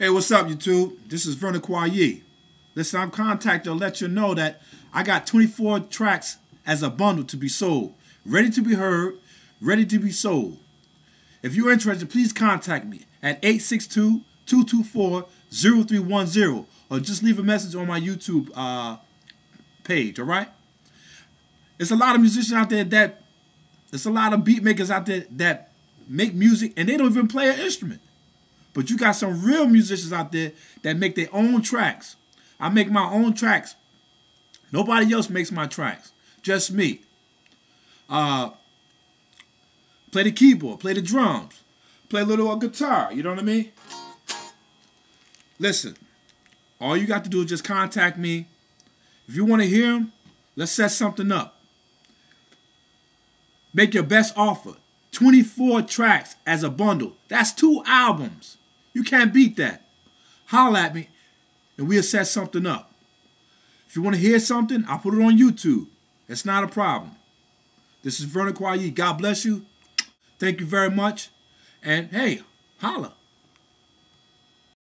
Hey, what's up, YouTube? This is Vernon Qwahyee. Listen, I'm contacted to let you know that I got 24 tracks as a bundle to be sold, ready to be heard, ready to be sold. If you're interested, please contact me at 862-224-0310 or just leave a message on my YouTube uh, page, all right? There's a lot of musicians out there that, there's a lot of beat makers out there that make music and they don't even play an instrument. But you got some real musicians out there that make their own tracks. I make my own tracks. Nobody else makes my tracks. Just me. Uh, play the keyboard, play the drums, play a little guitar. You know what I mean? Listen, all you got to do is just contact me. If you want to hear them, let's set something up. Make your best offer. 24 tracks as a bundle. That's two albums. You can't beat that. Holler at me and we'll set something up. If you want to hear something, I'll put it on YouTube. It's not a problem. This is Vernon Qwahyee. God bless you. Thank you very much. And hey, holla.